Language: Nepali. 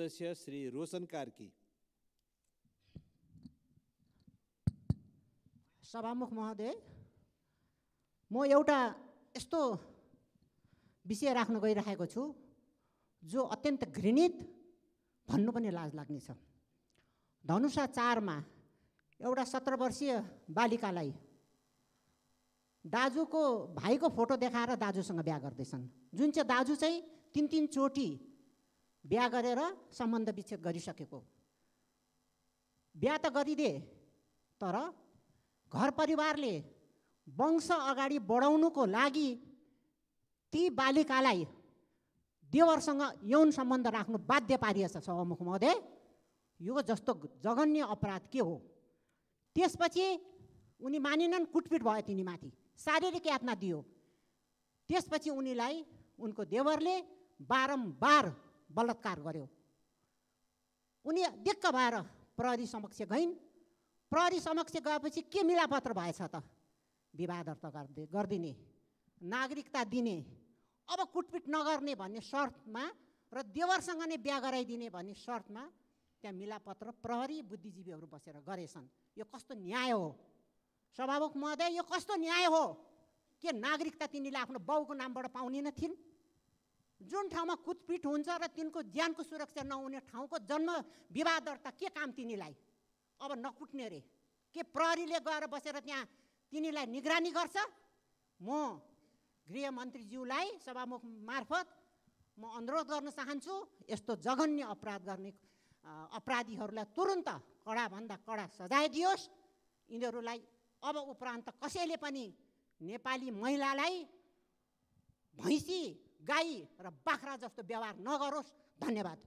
सदस्य श्री रोशन कार्की। सभामुख महोदय म एउटा यस्तो विषय राख्न गइरहेको छु जो अत्यन्त घृणित भन्नु पनि लाज लाग्ने छ धनुषा चारमा एउटा सत्र वर्षीय बालिकालाई दाजुको भाइको फोटो देखाएर दाजुसँग बिहा गर्दैछन्। जुन चाहिँ दाजु चाहिँ तिन तिनचोटि बिहा गरेर सम्बन्ध विच्छेद गरिसकेको। बिहा त गरिदिए तर घर परिवारले वंश अगाडि बढाउनुको लागि ती बालिकालाई देवरसँग यौन सम्बन्ध राख्नु बाध्य पारिएछ सभामुख महोदय। यो जस्तो जघन्य अपराध के हो? त्यसपछि उनी मानिनन् कुटपिट भयो तिनीमाथि। शारीरिक यातना दियो। त्यसपछि उनीलाई उनको देवरले बारम्बार बलात्कार गर्यो। उनी दिक्क भएर प्रहरी समक्ष गइन्। प्रहरी समक्ष गएपछि के मिलापत्र भएछ त? विवाह दर्ता गर्दै गरिदिने नागरिकता दिने अब कुटपिट नगर्ने भन्ने शर्तमा र देवरसँग नै बिहा गराइदिने भन्ने शर्तमा त्यहाँ मिलापत्र प्रहरी बुद्धिजीवीहरू बसेर गरेछन्। यो कस्तो न्याय हो? सभामुख महोदय यो कस्तो न्याय हो? के नागरिकता तिनीले आफ्नो बाउको नामबाट पाउने थिइन् जुन ठाउँमा कुटपिट हुन्छ र तिनको ज्यानको सुरक्षा नहुने ठाउँको जन्म विवाह दर्ता के काम तिनीलाई? अब नकुट्ने रे। के प्रहरीले गएर बसेर त्यहाँ तिनीलाई निगरानी गर्छ? म गृहमन्त्रीज्यूलाई सभामुख मार्फत म अनुरोध गर्न चाहन्छु यस्तो जघन्य अपराध गर्ने अपराधीहरूलाई तुरन्त कडाभन्दा कडा सजाय दियोस्। यिनीहरूलाई अब उपरान्त कसैले पनि नेपाली महिलालाई भैँसी गाई र बाख्रा जस्तो व्यवहार नगरोस्। धन्यवाद।